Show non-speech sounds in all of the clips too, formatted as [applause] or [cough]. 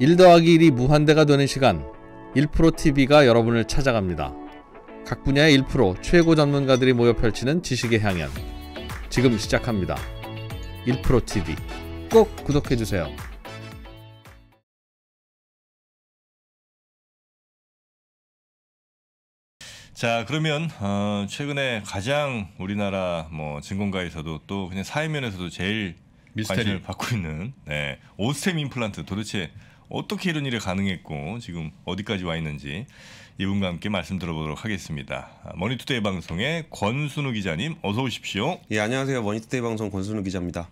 1 더하기 1이 무한대가 되는 시간 1프로TV가 여러분을 찾아갑니다. 각 분야의 1프로 최고 전문가들이 모여 펼치는 지식의 향연 지금 시작합니다. 1프로TV 꼭 구독해주세요. 자 그러면 어, 최근에 가장 우리나라 뭐 증권가에서도 또 그냥 사회면에서도 제일 미스테리. 관심을 받고 있는 네, 오스템 임플란트 도대체 어떻게 이런 일이 가능했고 지금 어디까지 와 있는지 이분과 함께 말씀 들어보도록 하겠습니다. 아, 머니투데이 방송의 권순우 기자님 어서 오십시오. 예 안녕하세요 머니투데이 방송 권순우 기자입니다.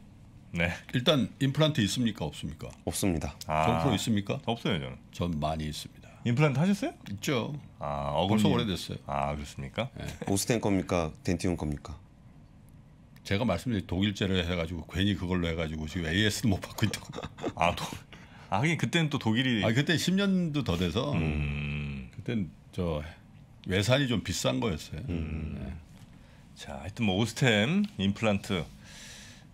네. 일단 임플란트 있습니까 없습니까? 없습니다. 아, 정프로 있습니까? 없어요 저는. 전 많이 있습니다. 임플란트 하셨어요? 있죠. 아 벌써 어금니. 오래됐어요. 아 그렇습니까? 오스템 겁니까 덴티움 겁니까? 제가 말씀드린 독일제를 해가지고 괜히 그걸로 해가지고 지금 AS는 못 받고 있다고. 아 도. 아 하긴 그때는 또 독일이. 아 그때 10년도 더 돼서 음. 그땐 저 외산이 좀 비싼 거였어요. 자, 하여튼 뭐 오스템 임플란트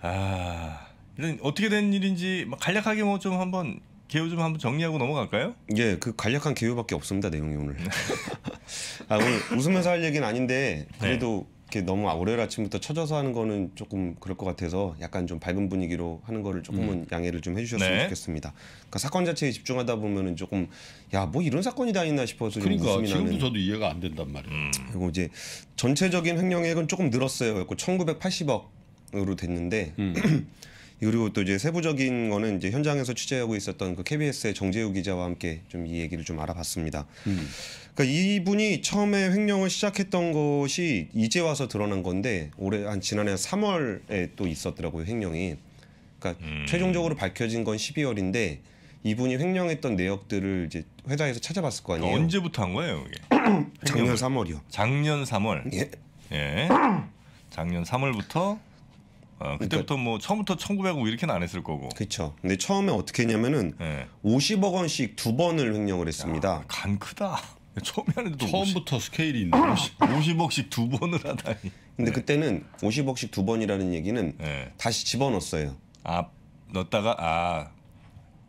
아 일단 어떻게 된 일인지 막 간략하게 뭐 좀 한번 개요 좀 한번 정리하고 넘어갈까요? 예, 그 간략한 개요밖에 없습니다 내용이 오늘. [laughs] 아 오늘 웃으면서 할 얘기는 아닌데 그래도 이렇게 너무 월요일 아침부터 쳐져서 하는 거는 조금 그럴 것 같아서 약간 좀 밝은 분위기로 하는 거를 조금은 양해를 좀 해주셨으면 네. 좋겠습니다. 그러니까 사건 자체에 집중하다 보면은 조금 야 뭐 이런 사건이 다 있나 싶어서 좀 그러니까 웃음이 지금도 나는. 저도 이해가 안 된단 말이에요. 음. 그리고 이제 전체적인 횡령액은 조금 늘었어요. 그래서 1,980억으로 됐는데 [clears throat] 그리고 또 이제 세부적인 거는 이제 현장에서 취재하고 있었던 그 KBS의 정재우 기자와 함께 좀 이 얘기를 좀 알아봤습니다. 그러니까 이분이 처음에 횡령을 시작했던 것이 이제 와서 드러난 건데 올해 한 지난해 3월에 또 있었더라고요 횡령이. 그러니까 음. 최종적으로 밝혀진 건 12월인데 이분이 횡령했던 내역들을 이제 회사에서 찾아봤을 거 아니에요. 언제부터 한 거예요, 이게? [clears throat] 작년 3월이요. 작년 3월. 예. 예. 작년 3월부터 어, 그때부터 뭐 처음부터 1,900억 이렇게는 안 했을 거고. 그렇죠. 근데 처음에 어떻게 했냐면은 예. 50억 원씩 두 번을 횡령을 했습니다. 아, 간 크다. [laughs] 처음에 하는데도 처음부터 스케일이 있는 50 억씩 두 번을 하다니. 근데 그때는 50억씩 두 번이라는 얘기는 예. 다시 집어넣었어요. 아 넣었다가 아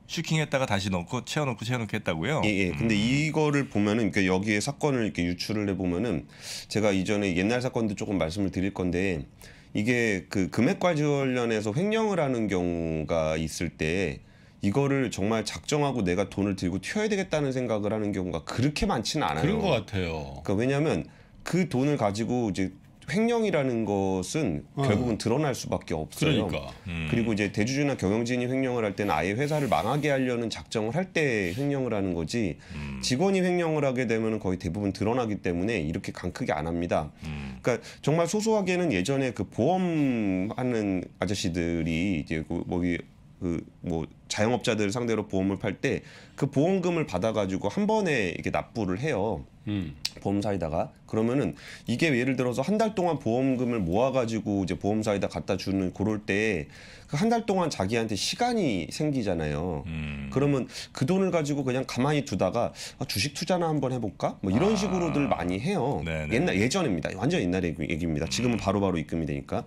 슈킹했다가 다시 넣고 채워넣고 채워넣고 했다고요? 예, 예. 근데 이거를 보면은 그러니까 여기에 사건을 이렇게 유출을 해 보면은 제가 이전에 옛날 사건도 조금 말씀을 드릴 건데 이게 그 금액 관련해서 횡령을 하는 경우가 있을 때 이거를 정말 작정하고 내가 돈을 들고 튀어야 되겠다는 생각을 하는 경우가 그렇게 많지는 않아요. 그런 것 같아요. 그러니까 왜냐하면 그 돈을 가지고 이제 횡령이라는 것은 어. 결국은 드러날 수밖에 없어요. 그러니까 음. 그리고 이제 대주주나 경영진이 횡령을 할 때는 아예 회사를 망하게 하려는 작정을 할 때 횡령을 하는 거지 음. 직원이 횡령을 하게 되면 거의 대부분 드러나기 때문에 이렇게 강크게 안 합니다. 음. 그러니까 정말 소소하게는 예전에 그 보험하는 아저씨들이 이제 그 뭐기 그뭐 자영업자들 상대로 보험을 팔 때 그 보험금을 받아가지고 한 번에 이렇게 납부를 해요. 음. 보험사에다가 그러면은 이게 예를 들어서 한 달 동안 보험금을 모아가지고 이제 보험사에다 갖다 주는 그럴 때그한달 동안 자기한테 시간이 생기잖아요. 음. 그러면 그 돈을 가지고 그냥 가만히 두다가 아, 주식 투자나 한번 해볼까? 뭐 이런 아. 식으로들 많이 해요. 네네. 옛날 예전입니다. 완전 옛날 얘기- 얘기입니다. 지금은 바로바로 입금이 되니까.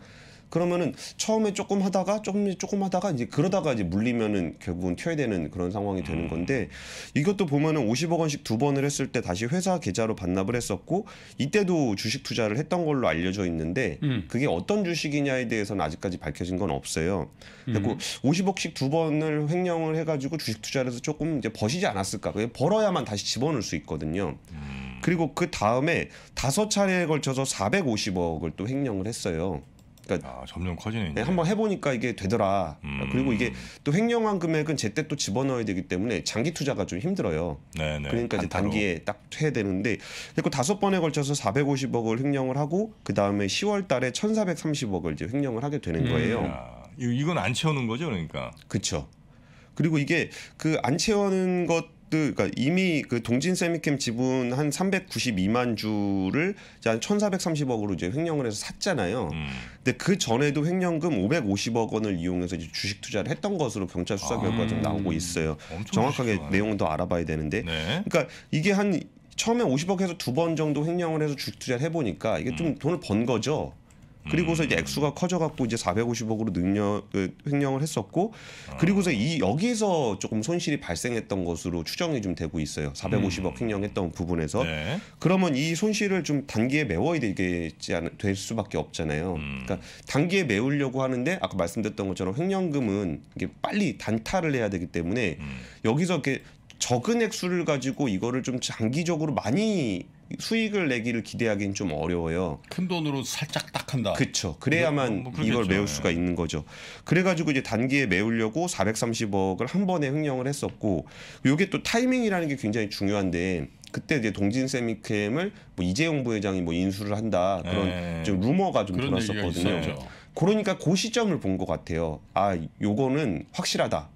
그러면은 처음에 조금 하다가 조금 조금 하다가 이제 그러다가 이제 물리면은 결국은 튀어야 되는 그런 상황이 되는 건데 이것도 보면은 50억 원씩 두 번을 했을 때 다시 회사 계좌로 반납을 했었고 이때도 주식 투자를 했던 걸로 알려져 있는데 음. 그게 어떤 주식이냐에 대해서는 아직까지 밝혀진 건 없어요. 그리고 50억씩 두 번을 횡령을 해가지고 주식 투자를 해서 조금 이제 버시지 않았을까? 벌어야만 다시 집어넣을 수 있거든요. 그리고 그 다음에 다섯 차례에 걸쳐서 450억을 또 횡령을 했어요. 그러니까 아 점점 커지네. 네, 한번 해보니까 이게 되더라. 음. 그리고 이게 또 횡령한 금액은 제때 또 집어넣어야 되기 때문에 장기 투자가 좀 힘들어요. 네네. 그러니까 이제. 단기에 딱 해야 되는데 그리고 다섯 번에 걸쳐서 450억을 횡령을 하고 그 다음에 10월달에 1,430억을 이제 횡령을 하게 되는 거예요. 야, 이- 이건 안 채우는 거죠, 그러니까. 그렇죠. 그리고 이게 그 안 채우는 것 들 그러니까 이미 그 동진 세미캠 지분 한 392만 주를 이제 한 1,430억으로 이제 횡령을 해서 샀잖아요. 음. 근데 그 전에도 횡령금 550억 원을 이용해서 이제 주식 투자를 했던 것으로 경찰 수사 결과가 좀 나오고 있어요. 정확하게 내용은 더 알아봐야 되는데. 네. 그러니까 이게 한 처음에 50억 해서 두 번 정도 횡령을 해서 주식 투자를 해보니까 이게 좀 돈을 번 거죠. 그리고서 이제 액수가 커져갖고 이제 450억으로 능력 그 횡령을 했었고 그리고서 이 여기서 조금 손실이 발생했던 것으로 추정이 좀 되고 있어요. 450억 횡령했던 부분에서 네. 그러면 이 손실을 좀 단기에 메워야 되겠지 않, 될 수밖에 없잖아요. 그러니까 단기에 메우려고 하는데 아까 말씀드렸던 것처럼 횡령금은 이게 빨리 단타를 해야 되기 때문에 여기서 이렇게 적은 액수를 가지고 이거를 좀 장기적으로 많이 수익을 내기를 기대하기는 좀 어려워요. 큰 돈으로 살짝 딱 한다. 그렇죠. 그래야만 뭐, 뭐. 이걸 메울 수가 예. 있는 거죠. 그래가지고 이제 단기에 메우려고 430억을 한 번에 횡령을 했었고, 요게 또 타이밍이라는 게 굉장히 중요한데. 그때 이제 동진 세미캠을 뭐 이재용 부회장이 뭐 인수를 한다 그런 예. 좀 루머가 좀 돌았었거든요. 그러니까 그 시점을 본 것 같아요. 아, 요거는 확실하다.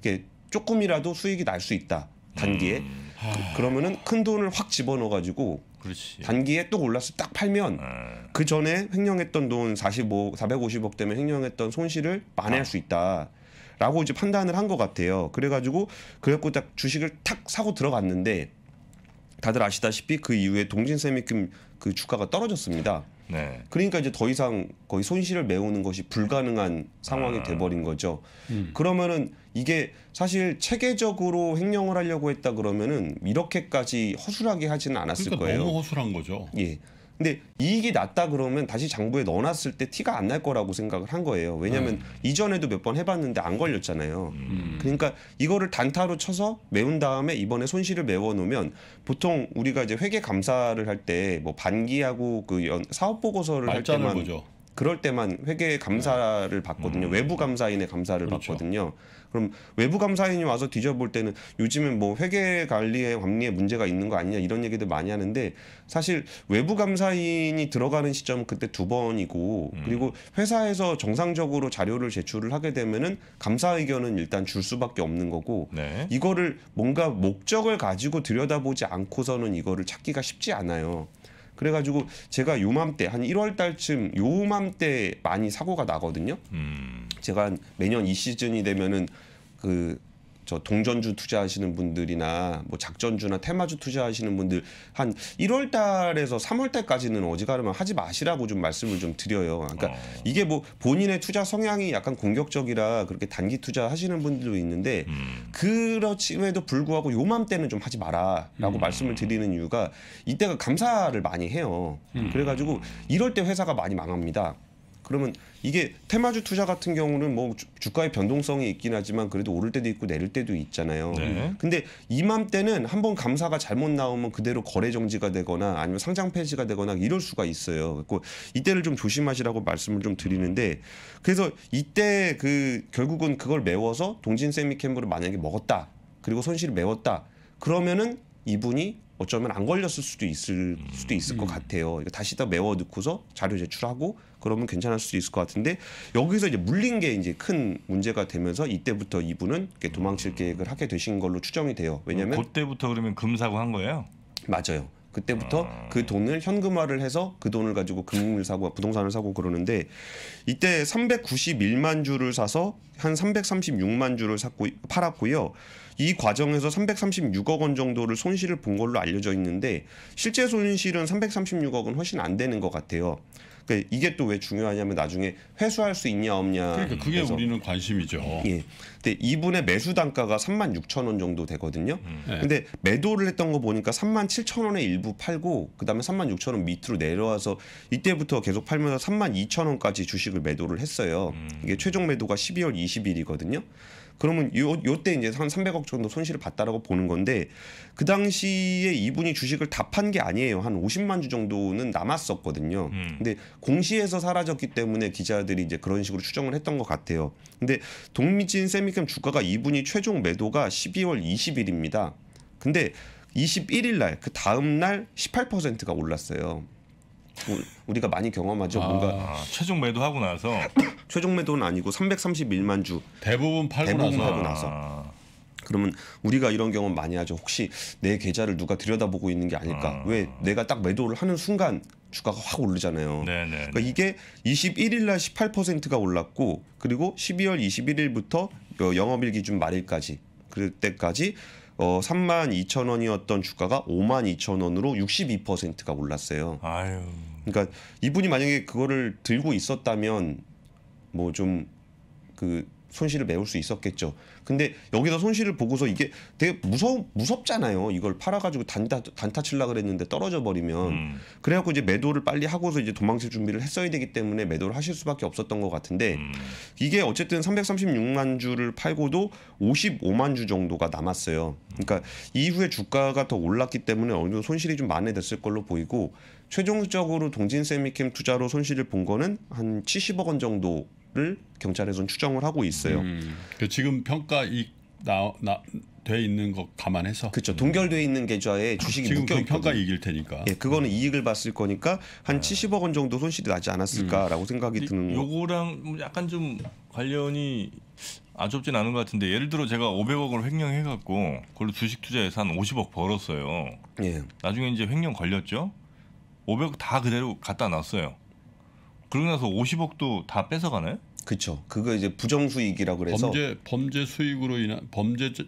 이게 조금이라도 수익이 날 수 있다. 단기에. 음, 그, 러면은 큰 돈을 확 집어넣어 가지고 그렇지. 단기에 또 올라서 딱 팔면 아, 그 전에 횡령했던 돈 45, 450억 때문에 횡령했던 손실을 만회할 수 있다 라고 이제 판단을 한 것 같아요. 그래가지고 그래갖고 딱 주식을 탁 사고 들어갔는데 다들 아시다시피 그 이후에 동진세미금 그 주가가 떨어졌습니다. 네. 그러니까 이제 더 이상 거의 손실을 메우는 것이 불가능한 상황이 아. 돼버린 거죠. 음. 그러면은 이게 사실 체계적으로 횡령을 하려고 했다 그러면은 이렇게까지 허술하게 하지는 않았을 그러니까 거예요. 너무 허술한 거죠. 예. 근데 이익이 났다 그러면 다시 장부에 넣어놨을 때 티가 안 날 거라고 생각을 한 거예요. 왜냐하면 이전에도 몇 번 해봤는데 안 걸렸잖아요. 음. 그러니까 이거를 단타로 쳐서 메운 다음에 이번에 손실을 메워 놓으면 보통 우리가 이제 회계 감사를 할 때 뭐 반기하고 그 연- 사업 보고서를 할 때만 보죠. 그럴 때만 회계 감사를 받거든요. 외부 감사인의 감사를 그렇죠. 받거든요. 그럼 외부 감사인이 와서 뒤져볼 때는 요즘은 뭐 회계 관리에 관리에 문제가 있는 거 아니냐 이런 얘기들 많이 하는데 사실 외부 감사인이 들어가는 시점은 그때 두 번이고 그리고 회사에서 정상적으로 자료를 제출을 하게 되면은 감사 의견은 일단 줄 수밖에 없는 거고 네. 이거를 뭔가 목적을 가지고 들여다보지 않고서는 이거를 찾기가 쉽지 않아요. 그래가지고 제가 요맘때 한 1월 달쯤 요맘때 많이 사고가 나거든요. 음. 제가 한 매년 이 시즌이 되면은 그 저 동전주 투자하시는 분들이나 뭐 작전주나 테마주 투자하시는 분들 한 1월 달에서 3월 달까지는 어지간하면 하지 마시라고 좀 말씀을 좀 드려요. 그러니까 어. 이게 뭐 본인의 투자 성향이 약간 공격적이라 그렇게 단기 투자하시는 분들도 있는데 음. 그렇지에도 불구하고 요맘때는 좀 하지 마라라고 음. 말씀을 드리는 이유가 이때가 감사를 많이 해요. 음. 그래가지고 이럴 때 회사가 많이 망합니다. 그러면 이게 테마주 투자 같은 경우는 뭐 주- 주가의 변동성이 있긴 하지만 그래도 오를 때도 있고 내릴 때도 있잖아요. 네. 근데 이맘때는 한번 감사가 잘못 나오면 그대로 거래 정지가 되거나 아니면 상장 폐지가 되거나 이럴 수가 있어요. 그리고 이때를 좀 조심하시라고 말씀을 좀 드리는데 그래서 이때 그 결국은 그걸 메워서 동진 세미캠프를 만약에 먹었다 그리고 손실을 메웠다 그러면은 이분이 어쩌면 안 걸렸을 수도 있을 수도 있을 것 같아요. 이거 다시 다 메워 넣고서 자료 제출하고 그러면 괜찮을 수도 있을 것 같은데 여기서 이제 물린 게 이제 큰 문제가 되면서 이때부터 이분은 도망칠 계획을 하게 되신 걸로 추정이 돼요. 왜냐하면 그때부터 그러면 금 사고 한 거예요? 맞아요. 그때부터 그 돈을 현금화를 해서 그 돈을 가지고 금을 사고 부동산을 사고 그러는데 이때 391만 주를 사서 한 336만 주를 샀고 팔았고요. 이 과정에서 336억 원 정도를 손실을 본 걸로 알려져 있는데 실제 손실은 336억은 훨씬 안 되는 것 같아요. 그러니까 이게 또 왜 중요하냐면 나중에 회수할 수 있냐 없냐. 그러니까 그게 해서. 우리는 관심이죠. 예. 근데 이분의 매수 단가가 3만 6천 원 정도 되거든요. 네. 근데 매도를 했던 거 보니까 3만 7천 원에 일부 팔고 그다음에 3만 6천 원 밑으로 내려와서 이때부터 계속 팔면서 3만 2천 원까지 주식을 매도를 했어요. 이게 최종 매도가 12월 20일이거든요. 그러면 요 요때 이제 한 300억 정도 손실을 봤다라고 보는 건데 그 당시에 이분이 주식을 다 판 게 아니에요. 한 50만 주 정도는 남았었거든요. 음. 근데 공시에서 사라졌기 때문에 기자들이 이제 그런 식으로 추정을 했던 것 같아요. 근데 동미진 세미캠 주가가 이분이 최종 매도가 12월 20일입니다. 근데 21일 날 그 다음 날 18%가 올랐어요. 우- 우리가 많이 경험하죠. 아. 뭔가 아, 최종 매도하고 나서 [coughs] 최종 매도는 아니고 331만 주. 대부분 팔고 대부분 나서 팔고 나서. 아, 그러면 우리가 이런 경험 많이 하죠. 혹시 내 계좌를 누가 들여다보고 있는 게 아닐까? 아. 왜 내가 딱 매도를 하는 순간 주가가 확 오르잖아요. 네네. 그러니까 이게 21일 날 18%가 올랐고 그리고 12월 21일부터 영업일 기준 말일까지 그때까지 어 3만 2천 원이었던 주가가 5만 2천 원으로 62%가 올랐어요. 아유. 그러니까 이분이 만약에 그거를 들고 있었다면 뭐 좀 그 손실을 메울 수 있었겠죠. 근데 여기서 손실을 보고서 이게 되게 무서 무섭잖아요. 이걸 팔아가지고 단타 단타 칠라 그랬는데 떨어져 버리면 음. 그래갖고 이제 매도를 빨리 하고서 이제 도망칠 준비를 했어야 되기 때문에 매도를 하실 수밖에 없었던 것 같은데 음. 이게 어쨌든 336만 주를 팔고도 55만 주 정도가 남았어요. 그러니까 이후에 주가가 더 올랐기 때문에 어느 정도 손실이 좀 만회됐을 걸로 보이고 최종적으로 동진 세미캠 투자로 손실을 본 거는 한 70억 원 정도 를 경찰에서는 추정을 하고 있어요. 음. 그 지금 평가 이나나돼 있는 거 감안해서 그렇죠. 동결돼 있는 계좌에 주식이 지금 묶여. 평가 이길 테니까. 예, 그거는 이익을 봤을 거니까 한 70억 원 정도 손실이 나지 않았을까라고 생각이 드는 거. 요거랑 뭐 약간 좀 관련이 아주 없진 않은 것 같은데 예를 들어 제가 500억을 횡령해 갖고 그걸로 주식 투자해서 한 50억 벌었어요. 예. 나중에 이제 횡령 걸렸죠. 500억 다 그대로 갖다 놨어요. 그러고 나서 50억도 다 뺏어가나요? 그렇죠. 그거 이제 부정수익이라고 그래서 범죄 범죄 수익으로 인한 범죄 저,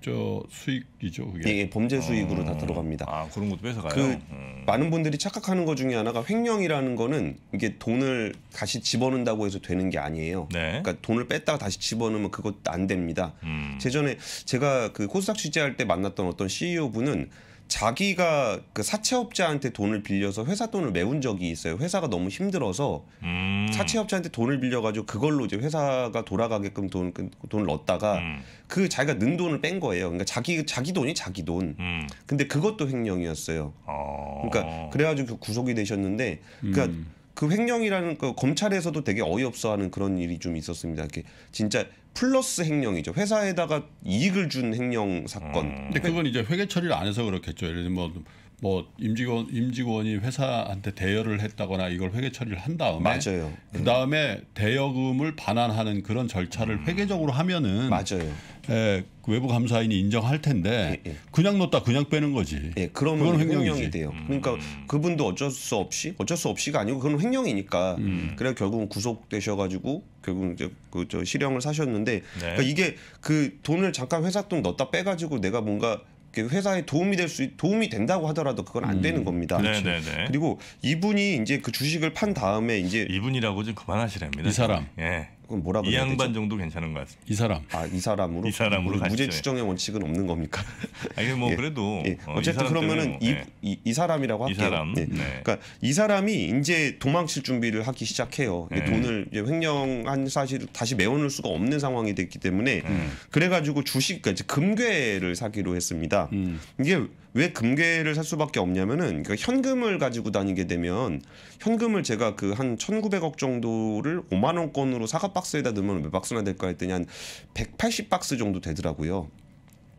저 수익이죠 그게. 예, 예, 범죄 수익으로 다 어. 들어갑니다. 아 그런 것도 뺏어가요. 그 음. 많은 분들이 착각하는 것 중에 하나가 횡령이라는 거는 이게 돈을 다시 집어넣는다고 해서 되는 게 아니에요. 네. 그러니까 돈을 뺐다가 다시 집어넣으면 그것도 안 됩니다. 음. 제전에 제가 그 코스닥 취재할 때 만났던 어떤 CEO 분은 자기가 그 사채업자한테 돈을 빌려서 회사 돈을 메운 적이 있어요. 회사가 너무 힘들어서 음. 사채업자한테 돈을 빌려가지고 그걸로 이제 회사가 돌아가게끔 돈 돈을 넣었다가 음. 그 자기가 는 돈을 뺀 거예요. 그러니까 자기 자기 돈이 자기 돈. 음. 근데 그것도 횡령이었어요. 어. 그러니까 그래가지고 그 구속이 되셨는데, 그러니까 음. 그 횡령이라는 그 검찰에서도 되게 어이없어하는 그런 일이 좀 있었습니다. 이렇게 진짜 플러스 횡령이죠. 회사에다가 이익을 준 횡령 사건. 음. 근데 그건 이제 회계 처리를 안 해서 그렇겠죠. 예를 들면 뭐, 뭐 임직원 임직원이 회사한테 대여를 했다거나 이걸 회계 처리를 한 다음에 맞아요. 그 다음에 대여금을 반환하는 그런 절차를 회계적으로 하면은 맞아요. 예, 외부 감사인이 인정할 텐데 예, 예. 그냥 넣었다 그냥 빼는 거지. 예, 그러면 그건 횡령이. 돼요. 그러니까 그분도 어쩔 수 없이 어쩔 수 없이가 아니고 그건 횡령이니까. 그래 결국은 구속되셔가지고 결국 이제 그 저 실형을 사셨는데 그러니까 이게 그 돈을 잠깐 회사 돈 넣었다 빼가지고 내가 뭔가 회사에 도움이 될 수 도움이 된다고 하더라도 그건 안 되는 겁니다. 네네네. 그리고 이분이 이제 그 주식을 판 다음에 이제 이분이라고 좀 그만하시랍니다. 이 사람. 예. 그건 뭐라 이 양반 되죠? 정도 괜찮은 것 같습니다. 이 사람. 아, 이 사람으로 이 사람으로 무죄. 추정의 원칙은 없는 겁니까? [laughs] 아니 뭐 예. 그래도 예. 어, 이 어쨌든 사람 그러면은 이, 뭐, 예. 이, 이 사람이라고 이 할게요. 사람. 예. 네. 그러니까 이 사람이 이제 도망칠 준비를 하기 시작해요. 네. 돈을 이제 횡령한 사실을 다시 메워놓을 수가 없는 상황이 됐기 때문에 음. 그래가지고 주식, 그러니까 이제 금괴를 사기로 했습니다. 음. 이게 왜 금괴를 살 수밖에 없냐면은 그러니까 현금을 가지고 다니게 되면 현금을 제가 그한 1,900억 정도를 5만 원권으로 사과 박스에다 넣으면 몇 박스나 될까 했더니 한 180박스 정도 되더라고요.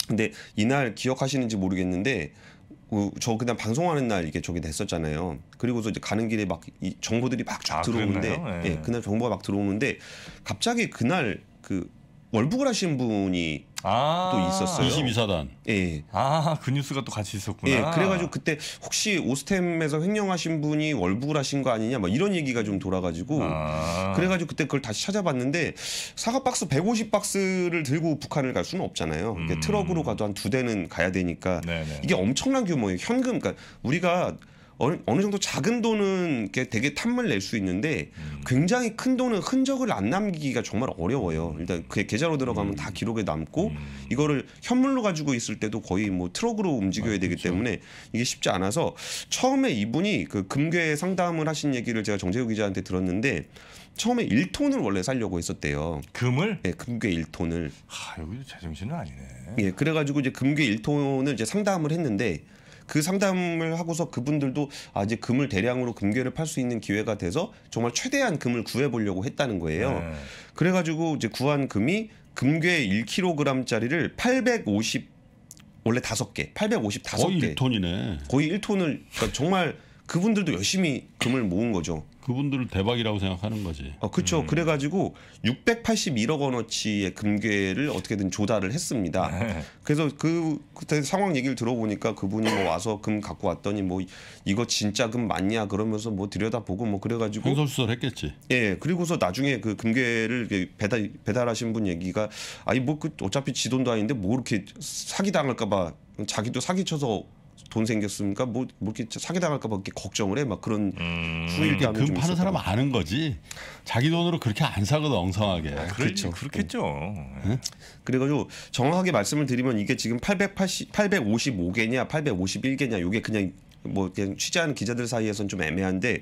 근데 이날 기억하시는지 모르겠는데 그, 저 그냥 방송하는 날 이게 저기 됐었잖아요. 그리고서 이제 가는 길에 막 이 정보들이 막쫙 아, 들어오는데? 예. 예, 그날 정보가 막 들어오는데 갑자기 그날 그 월북을 하신 분이 아, 또 있었어요. 22사단. 예, 아, 그 뉴스가 또 같이 있었구나. 예, 그래가지고 그때 혹시 오스템에서 횡령하신 분이 월북을 하신 거 아니냐, 막 이런 얘기가 좀 돌아가지고. 아. 그래가지고 그때 그걸 다시 찾아봤는데 사과 박스 150박스를 들고 북한을 갈 수는 없잖아요. 음. 트럭으로 가도 한 두 대는 가야 되니까 네네. 이게 엄청난 규모의 현금. 그러니까 우리가 어느, 어느 정도 작은 돈은 되게 탐을 낼 수 있는데 음. 굉장히 큰 돈은 흔적을 안 남기기가 정말 어려워요. 일단 그 계좌로 들어가면 다 기록에 남고 음. 이거를 현물로 가지고 있을 때도 거의 뭐 트럭으로 움직여야 아, 되기 그렇죠. 때문에 이게 쉽지 않아서 처음에 이분이 그 금괴 상담을 하신 얘기를 제가 정재우 기자한테 들었는데 처음에 1톤을 원래 살려고 했었대요. 금을? 예, 금괴 1톤을. 아, 여기도 제정신은 아니네. 예, 그래가지고 이제 금괴 1톤을 이제 상담을 했는데 그 상담을 하고서 그분들도 아 이제 금을 대량으로 금괴를 팔 수 있는 기회가 돼서 정말 최대한 금을 구해 보려고 했다는 거예요. 네. 그래 가지고 이제 구한 금이 금괴 1kg짜리를 850 원래 다섯 개, 855개 거의 1톤이네. 거의 1톤을 그러니까 정말 그분들도 열심히 금을 모은 거죠. 그분들을 대박이라고 생각하는 거지. 어, 그렇죠. 그래가지고 681억 원어치의 금괴를 어떻게든 조달을 했습니다. 네. 그래서 그 그때 상황 얘기를 들어보니까 그분이 뭐 와서 금 갖고 왔더니 뭐 이거 진짜 금 맞냐 그러면서 뭐 들여다보고 뭐 그래가지고 횡설수설 했겠지. 예 그리고서 나중에 그 금괴를 배달 배달하신 분 얘기가 아니 뭐 그 어차피 지 돈도 아닌데 뭐 이렇게 사기 당할까봐 자기도 사기 쳐서 돈 생겼으니까 뭐, 뭐 이렇게 사기 당할까 봐 이렇게 걱정을 해 막 그런 음. 후일담이 금좀 파는 있었다고. 사람 아는 거지. 자기 돈으로 그렇게 안 사거든 엉성하게. 그렇죠. 그렇겠죠. 예. 그래가지고 정확하게 말씀을 드리면 이게 지금 880, 855개냐 851개냐 요게 그냥 뭐 그냥 취재하는 기자들 사이에선 좀 애매한데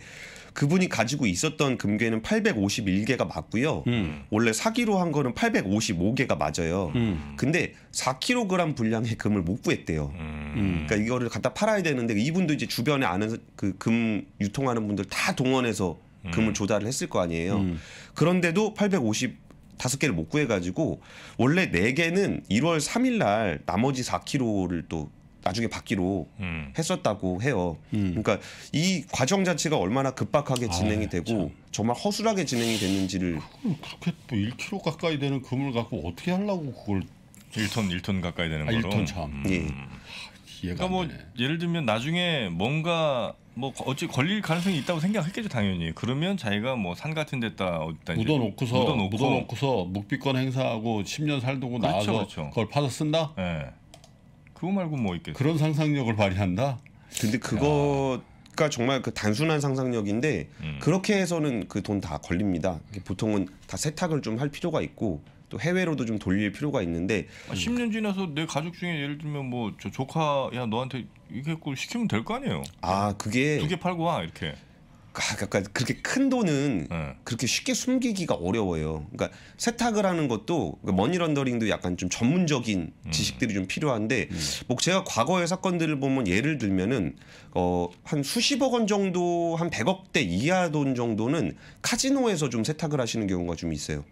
그분이 가지고 있었던 금괴는 851개가 맞고요. 음. 원래 사기로 한 거는 855개가 맞아요. 음. 근데 4kg 분량의 금을 못 구했대요. 음. 그러니까 이거를 갖다 팔아야 되는데 이분도 이제 주변에 아는 그 금 유통하는 분들 다 동원해서 금을 조달을 했을 거 아니에요. 음. 그런데도 850 다섯 개를 못 구해가지고 원래 네 개는 1월 3일 날 나머지 4kg를 또 나중에 받기로 음. 했었다고 해요. 음. 그러니까 이 과정 자체가 얼마나 급박하게 진행이 아, 되고 정말 허술하게 진행이 됐는지를 그렇게 뭐 1kg 가까이 되는 금을 갖고 어떻게 하려고 그걸 1톤 1톤 가까이 되는 아, 거로. 1톤 참. 음. 예. 이해가 그러니까 뭐. 예를 들면 나중에 뭔가 뭐 어찌 걸릴 가능성이 있다고 생각했겠죠 당연히. 그러면 자기가 뭐 산 같은 데다 어디다 묻어놓고서 묻어놓고. 묻어놓고서 묵비권 행사하고 10년 살두고 그렇죠, 나와서 그렇죠. 그걸 파서 쓴다? 예. 그거 말고 뭐 있겠어. 그런 상상력을 발휘한다? 근데 그거가 정말 그 단순한 상상력인데 음. 그렇게 해서는 그 돈 다 걸립니다. 보통은 다 세탁을 좀 할 필요가 있고 또 해외로도 좀 돌릴 필요가 있는데 아, 10년 지나서 내 가족 중에 예를 들면 뭐 저 조카 야 너한테 이게 걸 시키면 될 거 아니에요. 아 그게 두 개 팔고 와 이렇게. 아, 약간 그렇게 큰 돈은 예. 그렇게 쉽게 숨기기가 어려워요. 그러니까 세탁을 하는 것도 그러니까 머니 런더링도 약간 좀 전문적인 음. 지식들이 좀 필요한데 뭐 제가 과거의 사건들을 보면 예를 들면은 어한 수십억 원 정도 한 100억대 이하 돈 정도는 카지노에서 좀 세탁을 하시는 경우가 좀 있어요.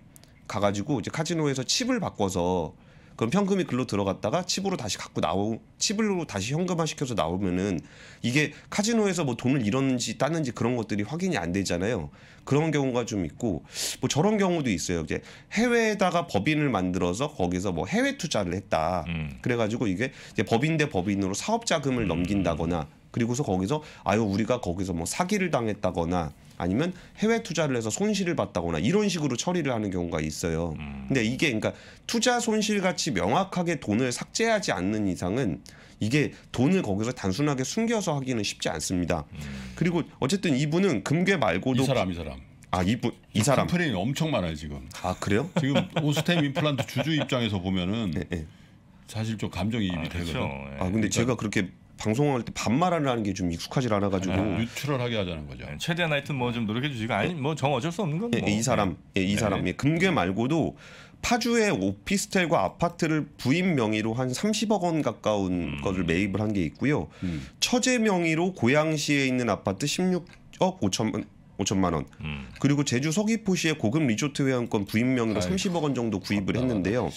가가지고 이제 카지노에서 칩을 바꿔서 그럼 현금이 글로 들어갔다가 칩으로 다시 갖고 나오 칩으로 다시 현금화 시켜서 나오면은 이게 카지노에서 뭐 돈을 잃었는지 땄는지 그런 것들이 확인이 안 되잖아요. 그런 경우가 좀 있고 뭐 저런 경우도 있어요. 이제 해외에다가 법인을 만들어서 거기서 뭐 해외 투자를 했다. 음. 그래가지고 이게 이제 법인 대 법인으로 사업 자금을 넘긴다거나 그리고서 거기서 아유 우리가 거기서 뭐 사기를 당했다거나 아니면 해외 투자를 해서 손실을 봤다거나 이런 식으로 처리를 하는 경우가 있어요. 근데 이게 그러니까 투자 손실 같이 명확하게 돈을 삭제하지 않는 이상은 이게 돈을 거기서 단순하게 숨겨서 하기는 쉽지 않습니다. 그리고 어쨌든 이분은 금괴 말고도 이 사람 이 사람. 아 이분 이 사람 complain이 엄청 많아요 지금. 아 그래요? 지금 오스템 임플란트 주주 입장에서 보면은 예. [laughs] 사실 좀 감정이입이 아, 되거든. 그렇죠. 예. 아 근데 제가 그렇게 방송할 때 반말을 하는 게 좀 익숙하질 않아 가지고 아, neutral하게 하자는 거죠. 예, 최대한 하여튼 뭐 좀 노력해 주시고 아니 뭐 정 어쩔 수 없는 건 예, 뭐. 이 사람, 예, 이 네. 사람, 예, 금괴 말고도 파주의 오피스텔과 아파트를 부인 명의로 한 30억 원 가까운 것을 매입을 한 게 있고요. 음. 처제 명의로 고양시에 있는 아파트 16억 5천만 5천만 원. 음. 그리고 제주 서귀포시의 고급 리조트 회원권 부인 명의로 아이고, 30억 원 정도 구입을 답답하다. 했는데요.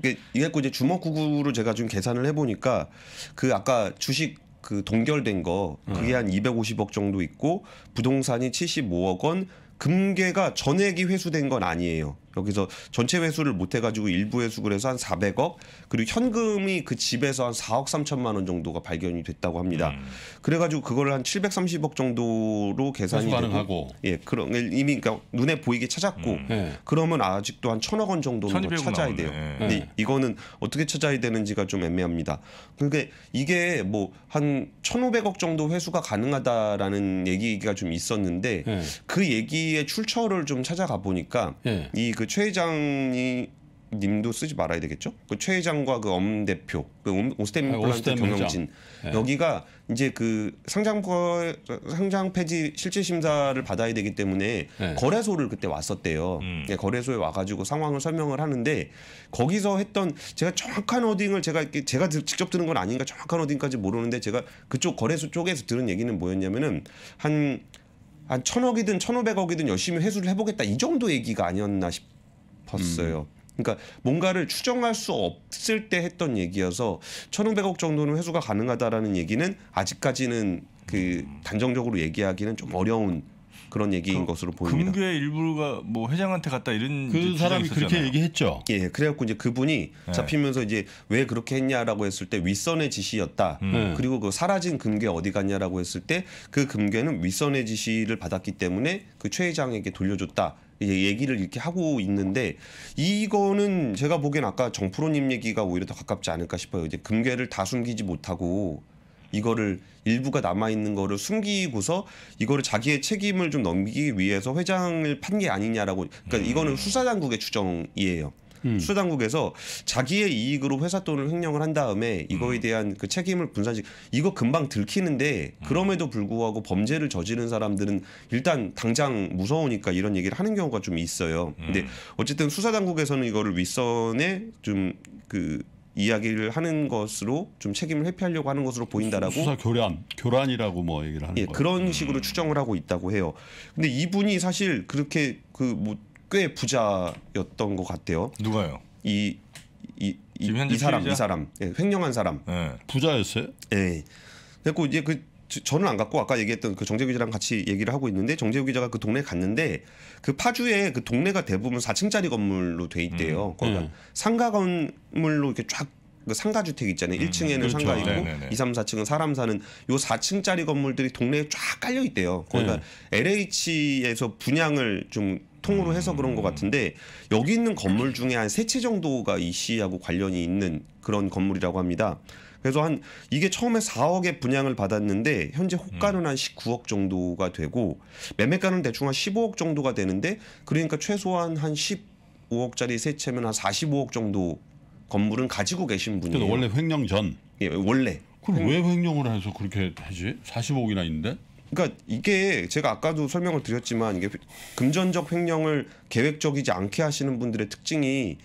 이게 이게 이제 주먹구구로 제가 좀 계산을 해보니까 그 아까 주식 그 동결된 거 그게 한 250억 정도 있고 부동산이 75억 원 금괴가 전액이 회수된 건 아니에요. 여기서 전체 회수를 못 해가지고 일부 회수를 해서 한 400억 그리고 현금이 그 집에서 한 4억 3천만 원 정도가 발견이 됐다고 합니다. 음. 그래가지고 그걸 한 730억 정도로 계산이 가능하고. 예, 그런 이미 그러니까 눈에 보이게 찾았고 음. 예. 그러면 아직도 한 천억 원 정도는 더 1200억 찾아야 나오네. 돼요. 예. 근데 네. 이거는 어떻게 찾아야 되는지가 좀 애매합니다. 그러니까 이게 뭐 한 1,500억 정도 회수가 가능하다라는 얘기가 좀 있었는데 예. 그 얘기의 출처를 좀 찾아가 보니까 예. 이그 최 회장이 님도 쓰지 말아야 되겠죠? 그 최 회장과 그 엄 대표, 그 옴- 오스템 아, 오스템 경영진 예. 여기가 이제 그 상장 거 상장 폐지 실질 심사를 받아야 되기 때문에 예. 거래소를 그때 왔었대요. 음. 예, 거래소에 와가지고 상황을 설명을 하는데 거기서 했던 제가 정확한 어딩을 제가 이렇게 제가 드- 직접 들은 건 아닌가 정확한 어딩까지 모르는데 제가 그쪽 거래소 쪽에서 들은 얘기는 뭐였냐면은 한 한 천억이든 천오백억이든 열심히 회수를 해보겠다 이 정도 얘기가 아니었나 싶 었어요. 그러니까 뭔가를 추정할 수 없을 때 했던 얘기여서 천오백억 정도는 회수가 가능하다라는 얘기는 아직까지는 그 단정적으로 얘기하기는 좀 어려운 그런 얘기인 것으로 보입니다. 금괴 일부가 뭐 회장한테 갔다 이런 그 사람이 그렇게 있었잖아요. 얘기했죠. 예, 그래갖고 이제 그분이 네. 잡히면서 이제 왜 그렇게 했냐라고 했을 때 윗선의 지시였다. 음. 그리고 그 사라진 금괴 어디 갔냐라고 했을 때 그 금괴는 윗선의 지시를 받았기 때문에 그 최 회장에게 돌려줬다. 이제 얘기를 이렇게 하고 있는데 이거는 제가 보기엔 아까 정프로님 얘기가 오히려 더 가깝지 않을까 싶어요. 이제 금괴를 다 숨기지 못하고 이거를 일부가 남아 있는 거를 숨기고서 이거를 자기의 책임을 좀 넘기기 위해서 회장을 판 게 아니냐라고 그러니까 이거는 수사당국의 추정이에요. 수사당국에서 자기의 이익으로 회사 돈을 횡령을 한 다음에 이거에 대한 그 책임을 분산시 이거 금방 들키는데 그럼에도 불구하고 범죄를 저지른 사람들은 일단 당장 무서우니까 이런 얘기를 하는 경우가 좀 있어요. 근데 어쨌든 수사 당국에서는 이거를 윗선에 좀그 이야기를 하는 것으로 좀 책임을 회피하려고 하는 것으로 보인다라고 수사 교란, 교란이라고 뭐 얘기를 하는 예, 거예요. 그런 식으로 추정을 하고 있다고 해요. 근데 이분이 사실 그렇게 그뭐 꽤 부자였던 것 같아요. 누가요? 이 이, 이, 이 사람 피해자? 이 사람 예, 횡령한 사람. 예. 부자였어요? 예. 그래고 이제 그 저- 저는 안 갔고 아까 얘기했던 그 정재규 기자랑 같이 얘기를 하고 있는데 정재규 기자가 그 동네 에 갔는데 그 파주에 그 동네가 대부분 4층짜리 건물로 돼 있대요. 거기가 음. 상가 건물로 이렇게 쫙 그 상가 주택 있잖아요. 1층에는 그렇죠. 상가 있고 네네네. 2, 3, 4층은 사람 사는 요 4층짜리 건물들이 동네에 쫙 깔려 있대요. 거기가 네. LH에서 분양을 좀 통으로 해서 그런 것 같은데 여기 있는 건물 중에 한 세 채 정도가 이 시하고 관련이 있는 그런 건물이라고 합니다. 그래서 한 이게 처음에 4억의 분양을 받았는데 현재 호가는 한 19억 정도가 되고 매매가는 대충 한 15억 정도가 되는데 그러니까 최소한 한 15억짜리 세 채면 한 45억 정도 건물은 가지고 계신 분이에요. 원래 횡령 전. 예, 원래. 그럼 왜 횡령을 해서 그렇게 하지? 40억이나 있는데? 그러니까 이게 제가 아까도 설명을 드렸지만 이게 금전적 횡령을 계획적이지 않게 하시는 분들의 특징이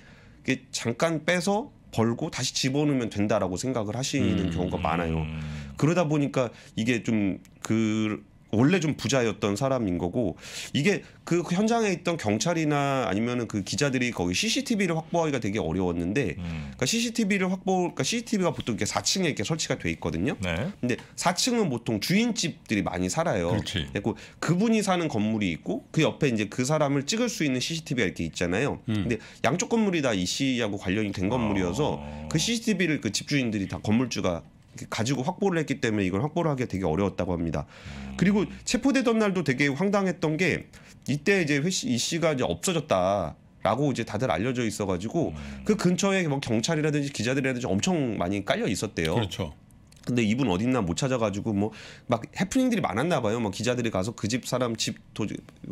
이게 잠깐 빼서 벌고 다시 집어넣으면 된다라고 생각을 하시는 경우가 많아요. 음. 그러다 보니까 이게 좀 그 원래 좀 부자였던 사람인 거고 이게 그 현장에 있던 경찰이나 아니면은 그 기자들이 거기 CCTV를 확보하기가 되게 어려웠는데 음. 그러니까 CCTV를 확보 그러니까 CCTV가 보통 이렇게 4층에 이렇게 설치가 돼 있거든요. 네. 근데 4층은 보통 주인집들이 많이 살아요. 그렇지. 그리고 그분이 사는 건물이 있고 그 옆에 이제 그 사람을 찍을 수 있는 CCTV가 이렇게 있잖아요. 근데 양쪽 건물이 다 이 씨하고 관련이 된 건물이어서 그 CCTV를 그 집주인들이 다 건물주가 가지고 확보를 했기 때문에 이걸 확보를 하기가 되게 어려웠다고 합니다. 그리고 체포되던 날도 되게 황당했던 게 이때 이제 회 씨, 이 씨가 이제 없어졌다. 라고 이제 다들 알려져 있어가지고 그 근처에 뭐 경찰이라든지 기자들이라든지 엄청 많이 깔려 있었대요. 그렇죠. 근데 이분 어딨나 못 찾아가지고 뭐 막 해프닝들이 많았나 봐요. 뭐 기자들이 가서 그 집 사람 집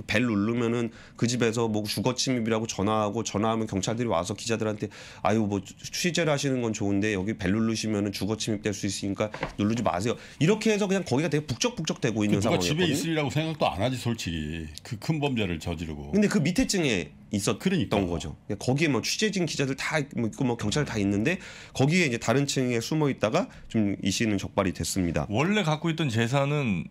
벨 누르면은 그 집에서 뭐 주거 침입이라고 전화하고 전화하면 경찰들이 와서 기자들한테 아유 뭐 취재를 하시는 건 좋은데 여기 벨 누르시면은 주거 침입될 수 있으니까 누르지 마세요. 이렇게 해서 그냥 거기가 되게 북적북적 되고 있는 그 누가 집에 상황이었거든요. 있으리라고 생각도 안 하지 솔직히 그 큰 범죄를 저지르고 근데 그 밑에 층에 있었던 그러니까. 거죠. 거기에 뭐 취재진 기자들 다 있고 뭐 경찰 다 있는데 거기에 이제 다른 층에 숨어 있다가 좀 이 씨는 적발이 됐습니다. 원래 갖고 있던 재산은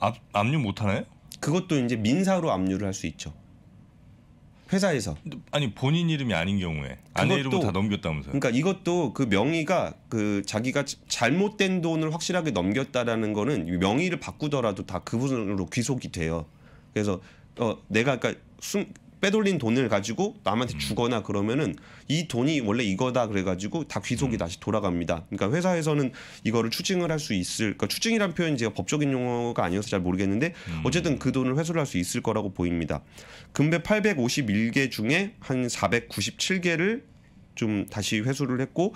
압, 압류 못 하나요? 그것도 이제 민사로 압류를 할 수 있죠. 회사에서. 아니 본인 이름이 아닌 경우에 아내 이름은 다 넘겼다면서요? 그러니까 이것도 그 명의가 그 자기가 잘못된 돈을 확실하게 넘겼다라는 거는 명의를 바꾸더라도 다 그분으로 귀속이 돼요. 그래서 어 내가 그러니까 숨 빼돌린 돈을 가지고 남한테 주거나 그러면은 이 돈이 원래 이거다 그래가지고 다 귀속이 다시 돌아갑니다. 그러니까 회사에서는 이거를 추징을 할 수 있을, 그러니까 추징이란 표현이 제가 법적인 용어가 아니어서 잘 모르겠는데 어쨌든 그 돈을 회수를 할 수 있을 거라고 보입니다. 금배 851개 중에 한 497개를 좀 다시 회수를 했고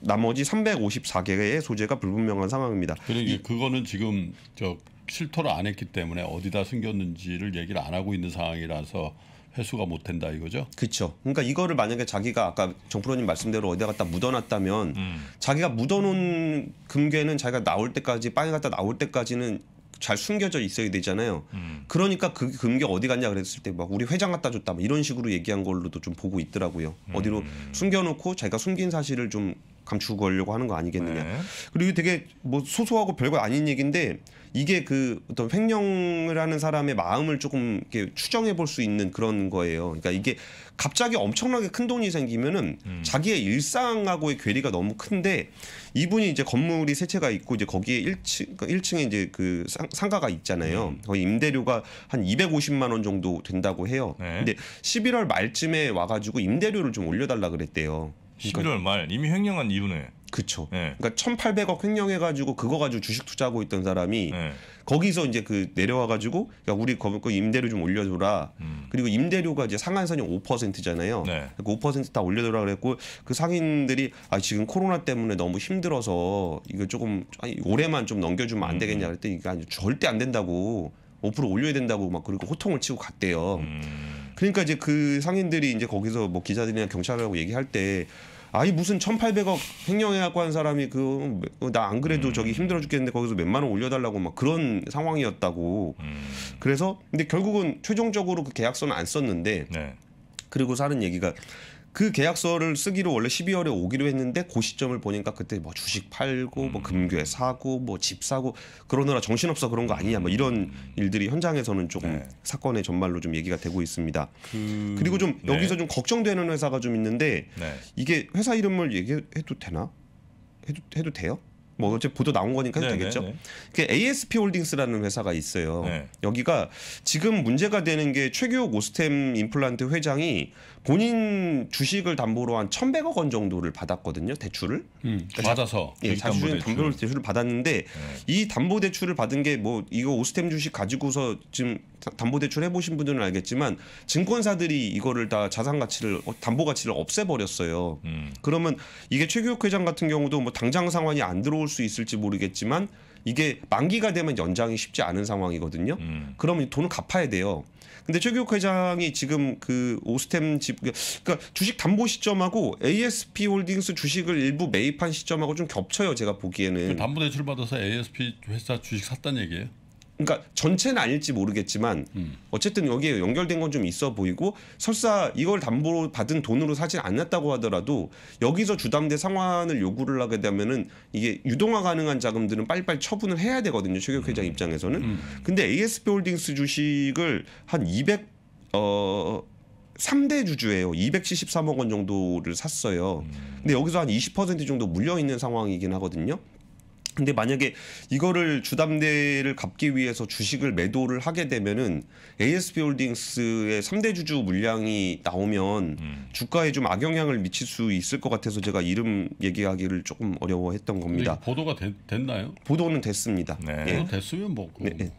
나머지 354개의 소재가 불분명한 상황입니다. 그러니까 그거는 지금 저 실토를 안 했기 때문에 어디다 숨겼는지를 얘기를 안 하고 있는 상황이라서 회수가 못 된다 이거죠. 그렇죠. 그러니까 이거를 만약에 자기가 아까 정프로님 말씀대로 어디다 갖다 묻어놨다면 음. 자기가 묻어놓은 금괴는 자기가 나올 때까지 빵에 갖다 나올 때까지는 잘 숨겨져 있어야 되잖아요. 음. 그러니까 그 금괴 어디 갔냐 그랬을 때 막 우리 회장 갖다 줬다 막 이런 식으로 얘기한 걸로도 좀 보고 있더라고요. 어디로 숨겨놓고 자기가 숨긴 사실을 좀 감추고 하려고 하는 거 아니겠느냐. 네. 그리고 되게 뭐 소소하고 별거 아닌 얘기인데 이게 그 어떤 횡령을 하는 사람의 마음을 조금 이렇게 추정해 볼 수 있는 그런 거예요. 그러니까 이게 갑자기 엄청나게 큰 돈이 생기면은 음. 자기의 일상하고의 괴리가 너무 큰데 이분이 이제 건물이 세 채가 있고 이제 거기에 1층 그러니까 1층에 이제 그 상, 상가가 있잖아요. 음. 거기 임대료가 한 250만 원 정도 된다고 해요. 네. 근데 11월 말쯤에 와 가지고 임대료를 좀 올려 달라 그랬대요. 11월 말 이미 횡령한 이후네. 그쵸. 네. 그러니까 1,800억 횡령해가지고 그거 가지고 주식 투자하고 있던 사람이 네. 거기서 이제 그 내려와가지고 야 우리 거그 임대료 좀 올려줘라. 음. 그리고 임대료가 이제 상한선이 5%잖아요. 네. 그 5%다 올려줘라 그랬고 그 상인들이 아 지금 코로나 때문에 너무 힘들어서 이거 조금 아니, 올해만 좀 넘겨주면 안 되겠냐 그랬더니 이게 아니, 절대 안 된다고 5% 올려야 된다고 막 그리고 호통을 치고 갔대요. 음. 그러니까 이제 그 상인들이 이제 거기서 뭐 기자들이나 경찰하고 얘기할 때 아이 무슨 1,800억 횡령해갖고 한 사람이 그 나 안 그래도 저기 힘들어 죽겠는데 거기서 몇만 원 올려달라고 막 그런 상황이었다고. 음. 그래서 근데 결국은 최종적으로 그 계약서는 안 썼는데 네. 그리고 사는 얘기가 그 계약서를 쓰기로 원래 12월에 오기로 했는데 그 시점을 보니까 그때 뭐 주식 팔고 뭐 금괴 사고 뭐 집 사고 그러느라 정신없어 그런 거 아니냐 뭐 이런 일들이 현장에서는 조금 네. 사건의 전말로 좀 얘기가 되고 있습니다. 그 그리고 좀 네. 여기서 좀 걱정되는 회사가 좀 있는데 네. 이게 회사 이름을 얘기해도 되나? 해도 해도 돼요? 뭐 어째 보도 나온 거니까 해도 네, 되겠죠. 네, 네. 그 ASP 홀딩스라는 회사가 있어요. 네. 여기가 지금 문제가 되는 게 최규옥 오스템 임플란트 회장이 본인 주식을 담보로 한 1,100억 원 정도를 받았거든요. 대출을. 음, 맞아서 예, 주식 담보 대출을 받았는데 이 담보 대출을 받은 게 뭐 이거 오스템 주식 가지고서 지금 다- 담보 대출 해 보신 분들은 알겠지만 증권사들이 이거를 다 자산 가치를 어, 담보 가치를 없애 버렸어요. 음. 그러면 이게 최규혁 회장 같은 경우도 뭐 당장 상환이 안 들어올 수 있을지 모르겠지만 이게 만기가 되면 연장이 쉽지 않은 상황이거든요. 음. 그러면 이 돈을 갚아야 돼요. 근데 최규혁 회장이 지금 그 오스템 집 그러니까 주식 담보 시점하고 ASP 홀딩스 주식을 일부 매입한 시점하고 좀 겹쳐요. 제가 보기에는. 담보 대출 받아서 ASP 회사 주식 샀다는 얘기예요. 그러니까 전체는 아닐지 모르겠지만 어쨌든 여기에 연결된 건 좀 있어 보이고 설사 이걸 담보로 받은 돈으로 사지 않았다고 하더라도 여기서 주담대 상환을 요구를 하게 되면은 이게 유동화 가능한 자금들은 빨리빨리 처분을 해야 되거든요 최경 회장 입장에서는 근데 ASP 홀딩스 주식을 한 200 어. 3대 주주예요. 273억 원 정도를 샀어요. 근데 여기서 한 20% 정도 물려 있는 상황이긴 하거든요. 근데 만약에 이거를 주담대를 갚기 위해서 주식을 매도를 하게 되면은 ASP 홀딩스의 3대 주주 물량이 나오면 음. 주가에 좀 악영향을 미칠 수 있을 것 같아서 제가 이름 얘기하기를 조금 어려워했던 겁니다. 보도가 되- 됐나요? 보도는 됐습니다. 네. 예. 보도 됐으면 뭐 네, 네.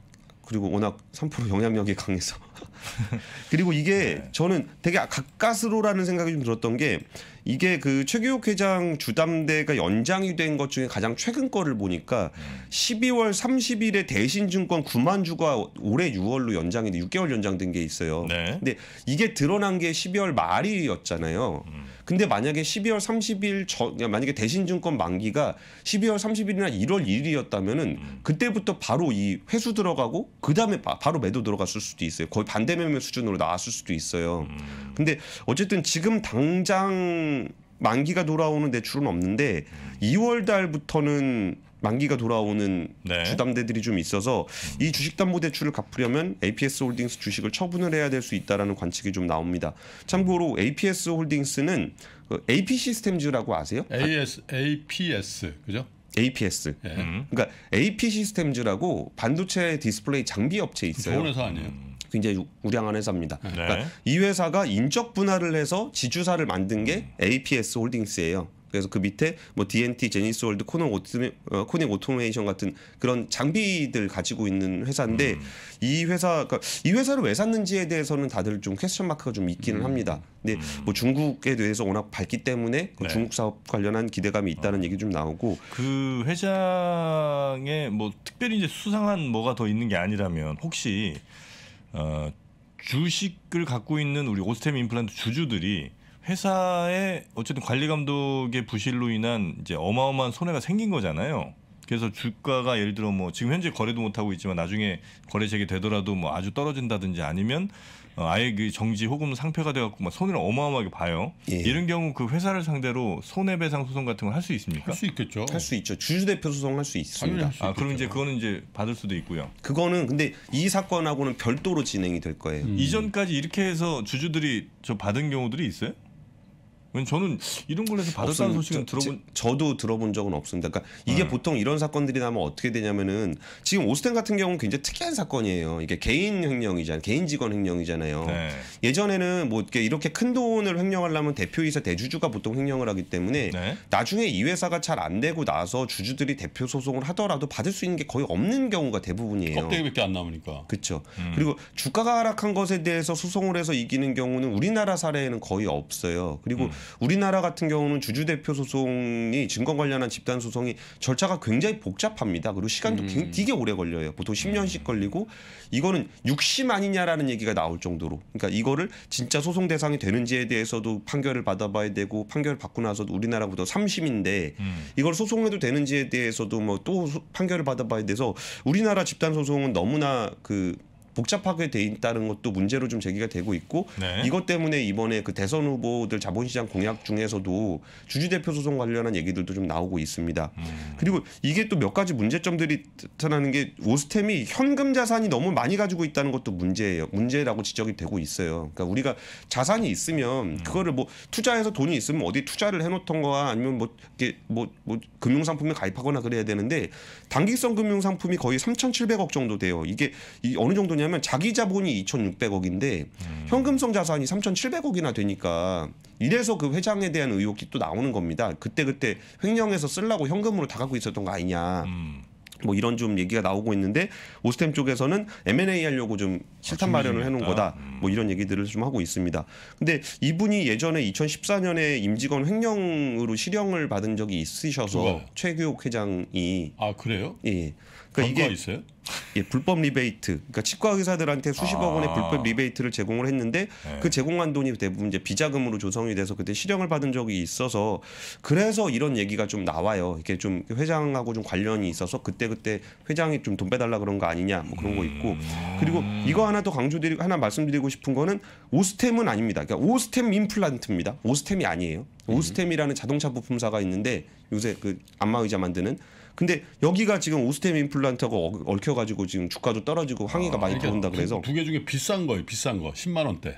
그리고 워낙 3% 영향력이 강해서 [laughs] 그리고 이게 저는 되게 가까스로라는 생각이 좀 들었던 게 이게 그 최규욱 회장 주담대가 연장이 된 것 중에 가장 최근 거를 보니까 12월 30일에 대신증권 9만 주가 올해 6월로 연장이 돼 6개월 연장된 게 있어요. 네. 근데 이게 드러난 게 12월 말이었잖아요. 근데 만약에 12월 30일 전 만약에 대신증권 만기가 12월 30일이나 1월 1일이었다면은 그때부터 바로 이 회수 들어가고 그다음에 바, 바로 매도 들어갔을 수도 있어요. 거의 반대 매매 수준으로 나왔을 수도 있어요. 근데 어쨌든 지금 당장 만기가 돌아오는 대출은 없는데 2월 달부터는 만기가 돌아오는 네. 주담대들이 좀 있어서 이 주식담보대출을 갚으려면 APS 홀딩스 주식을 처분을 해야 될 수 있다라는 관측이 좀 나옵니다. 참고로 APS 홀딩스는 그 AP 시스템즈라고 아세요? AS, APS 그죠? APS. 예. 음. 그러니까 AP 시스템즈라고 반도체 디스플레이 장비 업체 있어요. 좋은 회사 아니에요? 굉장히 우량한 회사입니다. 네. 그러니까 이 회사가 인적 분할을 해서 지주사를 만든 게 APS 홀딩스예요. 그래서 그 밑에 뭐 DNT, 제니스월드, 코닉, 오토메, 어, 코닉 오토메이션 같은 그런 장비들 가지고 있는 회사인데 이 회사, 그러니까 이 회사를 왜 샀는지에 대해서는 다들 좀 퀘스천 마크가 좀 있기는 합니다. 근데 뭐 중국에 대해서 워낙 밝기 때문에 그 네. 중국 사업 관련한 기대감이 있다는 얘기 좀 나오고 그 회장에 뭐 특별히 이제 수상한 뭐가 더 있는 게 아니라면 혹시 어, 주식을 갖고 있는 우리 오스템 임플란트 주주들이 회사의 어쨌든 관리 감독의 부실로 인한 이제 어마어마한 손해가 생긴 거잖아요. 그래서 주가가 예를 들어 뭐 지금 현재 거래도 못 하고 있지만 나중에 거래 재개되더라도 뭐 아주 떨어진다든지 아니면 어, 아예 그 정지 혹은 상폐가 돼갖고 막 손해를 어마어마하게 봐요. 예. 이런 경우 그 회사를 상대로 손해배상 소송 같은 걸 할 수 있습니까? 할 수 있겠죠. 할 수 있죠. 주주대표 소송할 수 있습니다. 할수 아. 그럼 이제 그거는 이제 받을 수도 있고요. 그거는 근데 이 사건하고는 별도로 진행이 될 거예요. 음. 이전까지 이렇게 해서 주주들이 저 받은 경우들이 있어요? 저는 이런 걸로 해서 받았다는. 소식은 저- 들어본 저, 도 들어본 적은 없습니다. 그러니까 이게 네. 보통 이런 사건들이 나면 어떻게 되냐면은 지금 오스텐 같은 경우는 굉장히 특이한 사건이에요. 이게 개인 횡령이잖아요. 개인 직원 횡령이잖아요. 네. 예전에는 뭐 이렇게, 이렇게 큰 돈을 횡령하려면 대표이사 대주주가 보통 횡령을 하기 때문에 네. 나중에 이 회사가 잘 안 되고 나서 주주들이 대표 소송을 하더라도 받을 수 있는 게 거의 없는 경우가 대부분이에요. 껍데기밖에 안 남으니까. 그렇죠. 음. 그리고 주가가 하락한 것에 대해서 소송을 해서 이기는 경우는 우리나라 사례에는 거의 없어요. 그리고 음. 우리나라 같은 경우는 주주 대표 소송이 증권 관련한 집단 소송이 절차가 굉장히 복잡합니다. 그리고 시간도 음. 굉- 되게 오래 걸려요. 보통 10년씩 걸리고 이거는 육심 아니냐라는 얘기가 나올 정도로. 그러니까 이거를 진짜 소송 대상이 되는지에 대해서도 판결을 받아봐야 되고 판결을 받고 나서도 우리나라보다 3심인데 음. 이걸 소송해도 되는지에 대해서도 뭐 또 판결을 받아봐야 돼서 우리나라 집단 소송은 너무나 그 복잡하게 돼 있다는 것도 문제로 좀 제기가 되고 있고 네. 이것 때문에 이번에 그 대선 후보들 자본시장 공약 중에서도 주주 대표 소송 관련한 얘기들도 좀 나오고 있습니다. 음. 그리고 이게 또 몇 가지 문제점들이 나타나는 게 오스템이 현금 자산이 너무 많이 가지고 있다는 것도 문제예요. 문제라고 지적이 되고 있어요. 그러니까 우리가 자산이 있으면 그거를 뭐 투자해서 돈이 있으면 어디 투자를 해놓던가 아니면 뭐 이게 뭐, 뭐 금융 상품에 가입하거나 그래야 되는데 단기성 금융 상품이 거의 3,700억 정도 돼요. 이게 이 어느 정도냐면 자기 자본이 2,600억인데 현금성 자산이 3,700억이나 되니까 이래서 그 회장에 대한 의혹이 또 나오는 겁니다. 그때 그때 횡령해서 쓰려고 현금으로 다 갖고 있었던 거 아니냐. 음. 뭐 이런 좀 얘기가 나오고 있는데 오스템 쪽에서는 M&A 하려고 좀 실탄 준비 마련을 해놓은. 거다. 뭐 이런 얘기들을 좀 하고 있습니다. 근데 이분이 예전에 2014년에 임직원 횡령으로 실형을 받은 적이 있으셔서 누가요? 최규옥 회장이 아 그래요? 예. 그러니까 이게 있어요? 예, 불법 리베이트. 그러니까 치과 의사들한테 수십억 아. 원의 불법 리베이트를 제공을 했는데 네. 그 제공한 돈이 대부분 이제 비자금으로 조성이 돼서 그때 실형을 받은 적이 있어서 그래서 이런 얘기가 좀 나와요. 이게 좀 회장하고 좀 관련이 있어서 그때 그때 회장이 좀 돈 빼달라 그런 거 아니냐 뭐 그런 거 있고 그리고 이거 하나 더 강조드리고 하나 말씀드리고 싶은 거는 오스템은 아닙니다. 그러니까 오스템 임플란트입니다. 오스템이 아니에요. 오스템이라는 자동차 부품사가 있는데 요새 그 안마 의자 만드는 근데 여기가 지금 오스템 임플란트하고 어- 얽혀가지고 지금 주가도 떨어지고 항의가 많이 그러니까 들어온다 그래서 두 개 중에 비싼 거예요. 비싼 거 10만 원대.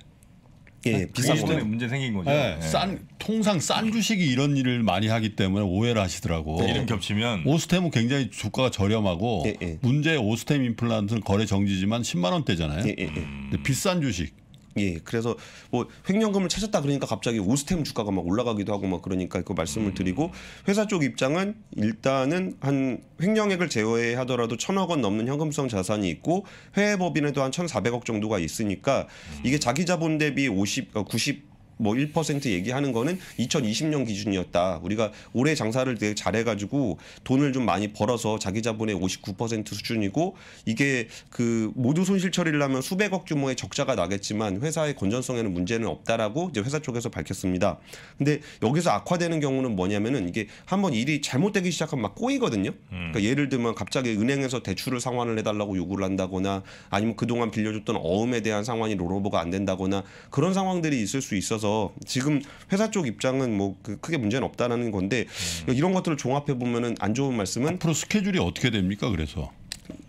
예 비싼 그게 때문에 거는 문제 생긴 거죠. 네, 네. 싼 통상 싼 주식이 이런 일을 많이 하기 때문에 오해를 하시더라고. 이름 겹치면 오스템은 굉장히 주가가 저렴하고 예, 예. 문제 오스템 임플란트는 거래 정지지만 10만 원대잖아요. 예, 예, 예. 근데 비싼 주식. 예, 그래서 뭐 횡령금을 찾았다 그러니까 갑자기 오스템 주가가 막 올라가기도 하고 막 그러니까 그 말씀을 드리고 회사 쪽 입장은 일단은 한 횡령액을 제외 하더라도 천억 원 넘는 현금성 자산이 있고 해외 법인에도 한 1,400억 정도가 있으니까 이게 자기 자본 대비 50, 어, 90 뭐 1% 얘기하는 거는 2020년 기준이었다. 우리가 올해 장사를 되게 잘해가지고 돈을 좀 많이 벌어서 자기 자본의 59% 수준이고 이게 그 모두 손실 처리를 하면 수백억 규모의 적자가 나겠지만 회사의 건전성에는 문제는 없다라고 이제 회사 쪽에서 밝혔습니다. 근데 여기서 악화되는 경우는 뭐냐면은 이게 한번 일이 잘못되기 시작하면 막 꼬이거든요. 그러니까 예를 들면 갑자기 은행에서 대출을 상환을 해달라고 요구를 한다거나 아니면 그동안 빌려줬던 어음에 대한 상환이 롤오버가 안 된다거나 그런 상황들이 있을 수 있어서 지금 회사 쪽 입장은 뭐 그 크게 문제는 없다라는 건데 이런 것들을 종합해 보면은 안 좋은 말씀은 앞으로 스케줄이 어떻게 됩니까? 그래서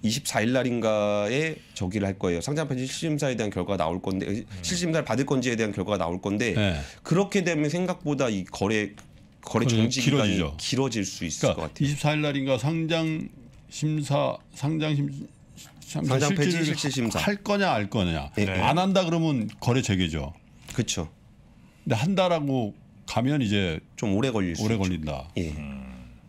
24일 날인가에 저기를 할 거예요. 상장판 실심사에 대한 결과가 나올 건데 실심사를 받을 건지에 대한 결과가 나올 건데 네. 그렇게 되면 생각보다 이 거래 거래 정지 기간이 길어지죠. 길어질 수 있을 것 그러니까 같아요. 24일 날인가 상장 심사 상장 심 상장 폐지 실질 심사. 할 거냐 알 거냐. 네. 안 한다 그러면 거래 재개죠. 그렇죠. 근데 한다라고 가면 이제 좀 오래 걸릴 수 오래 있죠. 걸린다. 예.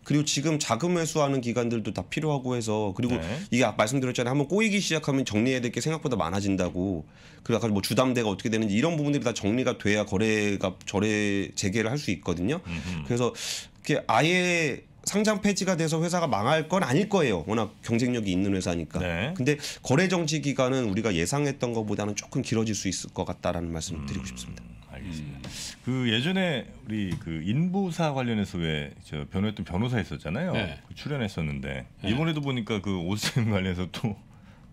그리고 지금 자금 회수하는 기간들도 다 필요하고 해서 그리고 네. 이게 아까 말씀드렸잖아요. 한번 꼬이기 시작하면 정리해야 될 게 생각보다 많아진다고. 그래 아까 뭐 주담대가 어떻게 되는지 이런 부분들이 다 정리가 돼야 거래가 거래 재개를 할 수 있거든요. 그래서 이게 아예 상장 폐지가 돼서 회사가 망할 건 아닐 거예요. 워낙 경쟁력이 있는 회사니까. 네. 근데 거래 정지 기간은 우리가 예상했던 것보다는 조금 길어질 수 있을 것 같다라는 말씀을 드리고 싶습니다. 알겠습니다. 알겠습니다. 그 예전에 우리 그 인보사 관련해서 왜저 변호했던 변호사 있었잖아요. 네. 그 출연했었는데 네. 이번에도 보니까 그 오스템 [laughs] 관련해서 또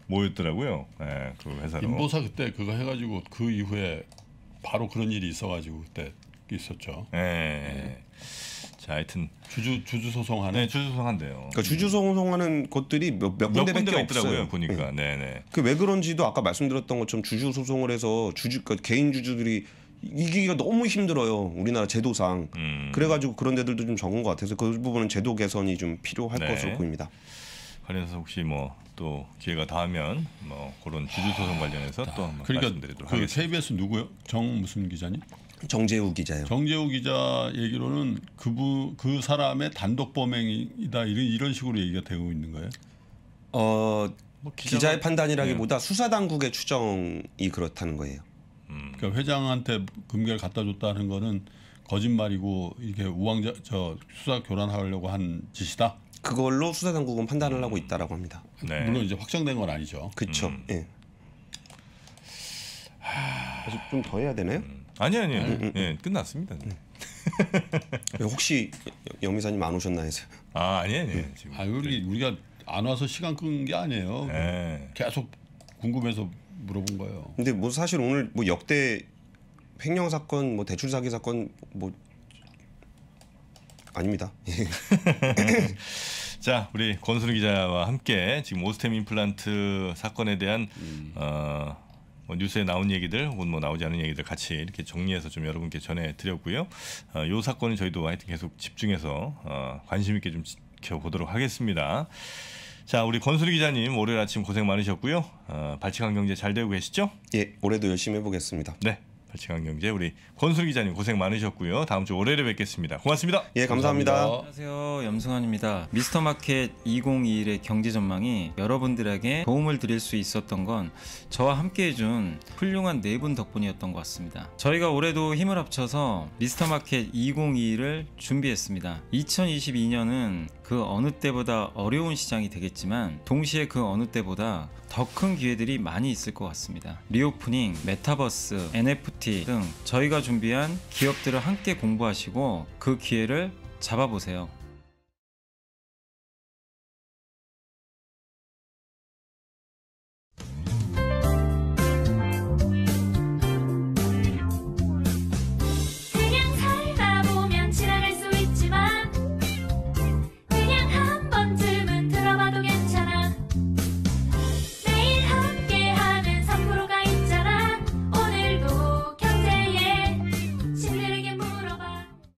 모였더라고요. 예, 그 회사로. 인보사 그때 그거 해가지고 그 이후에 바로 그런 일이 있어가지고 그때 있었죠. 예. 자, 하여튼 주주 주주 소송하는 네, 주주 소송한대요. 그러니까 주주 소송하는 곳들이 몇, 몇 몇 군데밖에. 없어요. 보니까. 네, 네. 그 왜 그런지도 아까 말씀드렸던 것처럼 주주 소송을 해서 주주 그러니까 개인 주주들이 이기기가 너무 힘들어요. 우리나라 제도상. 음. 그래가지고 그런 데들도 좀 적은 것 같아서 그 부분은 제도 개선이 좀 필요할 네. 것으로 보입니다. 관련해서 혹시 뭐 또 기회가 닿으면 뭐 그런 주주 소송 관련해서 또 한번 그러니까 말씀드리도록 그 하겠습니다. KBS 누구요? 정 무슨 기자님? 정재우 기자요. 정재우 기자 얘기로는 그부 그 사람의 단독 범행이다 이런 이런 식으로 얘기가 되고 있는 거예요. 어 뭐 기자의 판단이라기보다 수사 당국의 추정이 그렇다는 거예요. 음. 그러니까 회장한테 금괴를 갖다 줬다는 거는 거짓말이고 이게 우왕좌 저 수사 교란하려고 한 짓이다. 그걸로 수사 당국은 판단을 하고 있다라고 합니다. 네. 물론 이제 확정된 건 아니죠. 그렇죠. 음. 예. 아직 좀더 해야 되나요? 아니 아니요. 음, 예, 끝났습니다. 혹시 영 이사님 안 오셨나 해서. 아, 아니 아니. 지금. 아 우리 우리가 안 와서 시간 끈 게 아니에요. 예. 계속 궁금해서 물어본 거예요. 근데 뭐 사실 오늘 뭐 역대 횡령 사건, 뭐 대출 사기 사건 뭐 아닙니다. [laughs] 자, 우리 권순우 기자와 함께 지금 오스템 임플란트 사건에 대한 음. 어, 뭐 뉴스에 나온 얘기들 혹은 뭐 나오지 않은 얘기들 같이 이렇게 정리해서 좀 여러분께 전해드렸고요. 어, 이 사건은 저희도 하여튼 계속 집중해서 어, 관심 있게 좀 지켜보도록 하겠습니다. 자, 우리 권순우 기자님 월요일 아침 고생 많으셨고요. 어, 발칙한 경제 잘 되고 계시죠? 예, 올해도 열심히 해보겠습니다. 네, 발칙한 경제 우리 권순우 기자님 고생 많으셨고요. 다음 주 월요일에 뵙겠습니다. 고맙습니다. 예, 감사합니다. 감사합니다. 안녕하세요. 염승환입니다. 미스터 마켓 2021의 경제 전망이 여러분들에게 도움을 드릴 수 있었던 건 저와 함께 해준 훌륭한 네 분 덕분이었던 것 같습니다. 저희가 올해도 힘을 합쳐서 미스터 마켓 2021을 준비했습니다. 2022년은 그 어느 때보다 어려운 시장이 되겠지만 동시에 그 어느 때보다 더 큰 기회들이 많이 있을 것 같습니다. reopening, 메타버스, NFT 등 저희가 준비한 기업들을 함께 공부하시고 그 기회를 잡아보세요.